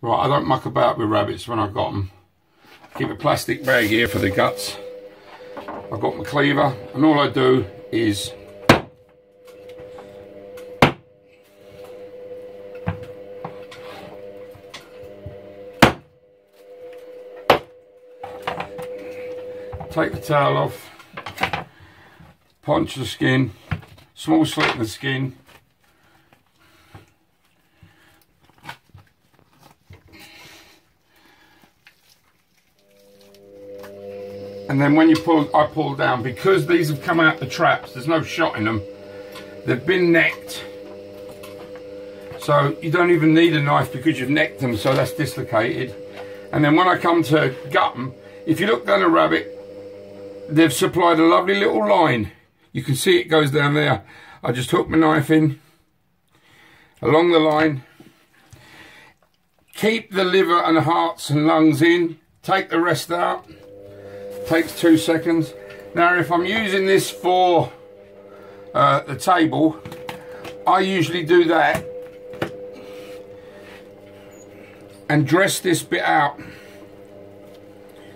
Right, I don't muck about with rabbits when I've got them. Keep a plastic bag here for the guts. I've got my cleaver and all I do is take the tail off, punch the skin, small slit in the skin, and then when you pull, I pull down, because these have come out the traps, there's no shot in them, they've been necked. So you don't even need a knife because you've necked them, so that's dislocated. And then when I come to gut them, if you look down a rabbit, they've supplied a lovely little line. You can see it goes down there. I just hook my knife in along the line. Keep the liver and hearts and lungs in. Take the rest out. Takes two seconds. Now if I'm using this for uh, the table, I usually do that and dress this bit out.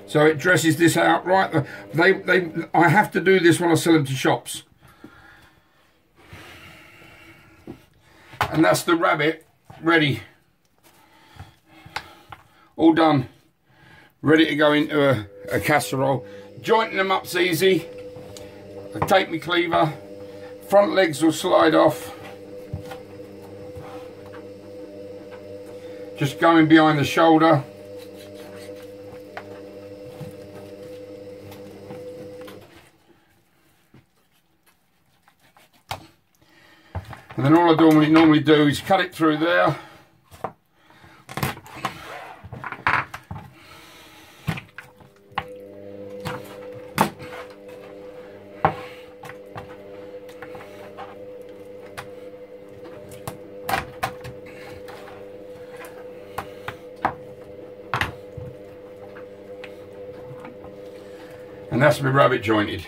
So it dresses this out right. They, they, I have to do this when I sell them to shops. And that's the rabbit ready. All done. Ready to go into a, a casserole. Jointing them up's easy. I take my cleaver. Front legs will slide off. Just going behind the shoulder. And then all I normally, normally do is cut it through there. And that's my rabbit jointed.